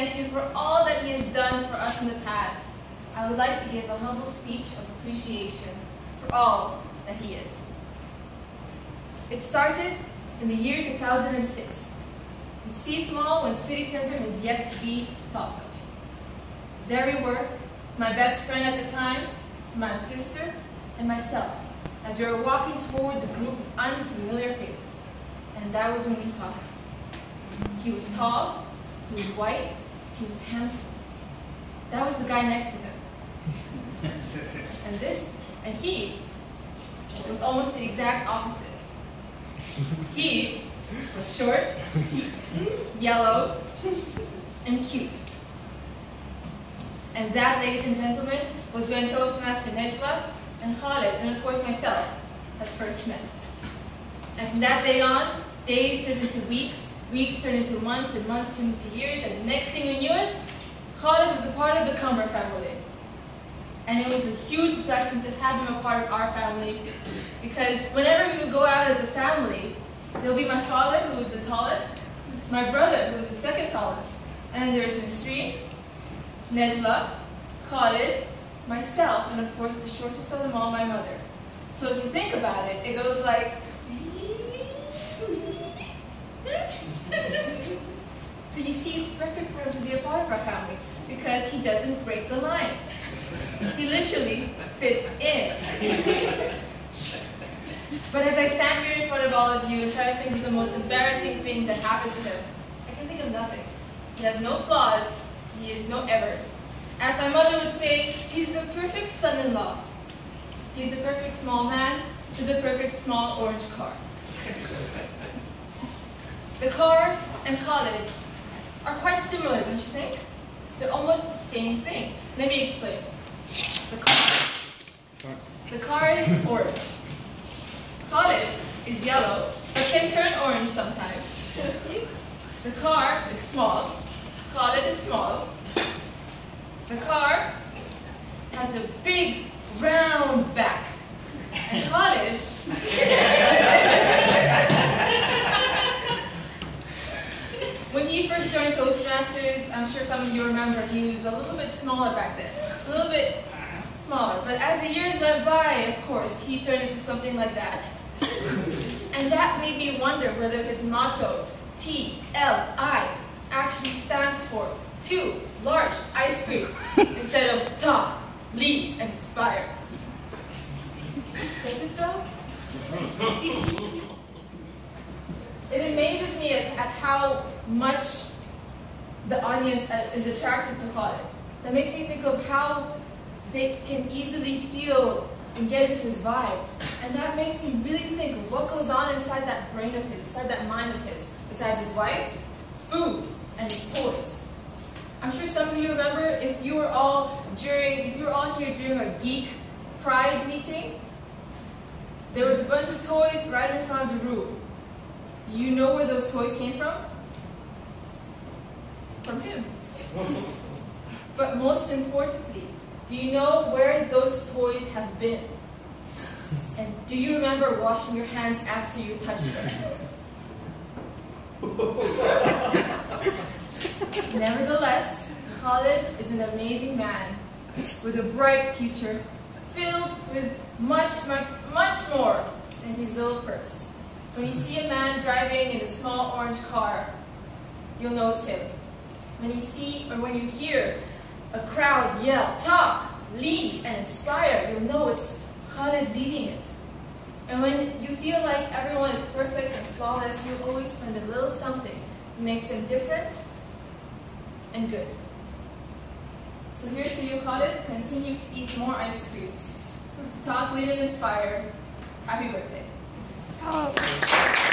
thank you for all that he has done for us in the past. I would like to give a humble speech of appreciation for all that he is. It started in the year 2006, in Seef Mall when City Center has yet to be thought of. There we were, my best friend at the time, my sister, and myself, as we were walking towards a group of unfamiliar faces. And that was when we saw him. He was tall, he was white, he was handsome. That was the guy next to him. and this, and he, was almost the exact opposite. He was short, yellow, and cute. And that, ladies and gentlemen, was when Toastmaster Nejla and Khalid, and of course myself, had first met. And from that day on, days turned into weeks, weeks turned into months, and months turned into years, and the next thing we knew it, Khalid was a part of the Qamber family. And it was a huge blessing to have him a part of our family, because whenever we would go out as a family, there'll be my father, who was the tallest, my brother, who was the second tallest, and there's Nasreen, Nejla, Khalid, myself, and of course the shortest of them all, my mother. So if you think about it, it goes like, so you see, it's perfect for him to be a part of our family because he doesn't break the line. He literally fits in. But as I stand here in front of all of you and try to think of the most embarrassing things that happened to him, I can think of nothing. He has no flaws, he has no errors. As my mother would say, he's the perfect son-in-law. He's the perfect small man with the perfect small orange car. The car and Khalid are quite similar, don't you think? They're almost the same thing. Let me explain. The car, the car is orange. Khalid is yellow, but can turn orange sometimes. The car is small. Khalid is small. The car has a big round back. And Khalid When he first joined Toastmasters, I'm sure some of you remember, he was a little bit smaller back then. A little bit smaller. But as the years went by, of course, he turned into something like that. and that made me wonder whether his motto, T-L-I, actually stands for two large ice cream instead of talk, lead, and inspire. Does it though? it amazes me at, at how much the audience uh, is attracted to Khalid. That makes me think of how they can easily feel and get into his vibe. And that makes me really think of what goes on inside that brain of his, inside that mind of his, besides his wife, food, and his toys. I'm sure some of you remember if you were all during, if you were all here during a geek pride meeting, there was a bunch of toys right in front of the room. Do you know where those toys came from? From him. but most importantly, do you know where those toys have been? And do you remember washing your hands after you touched them? Nevertheless, Khalid is an amazing man with a bright future, filled with much, much, much more than his little perks. When you see a man driving in a small orange car, you'll know it's him. When you see or when you hear a crowd yell, talk, lead, and inspire, you'll know it's Khalid leading it. And when you feel like everyone is perfect and flawless, you always find a little something that makes them different and good. So here's to you, Khalid. Continue to eat more ice creams. To talk, lead, and inspire. Happy birthday. Oh.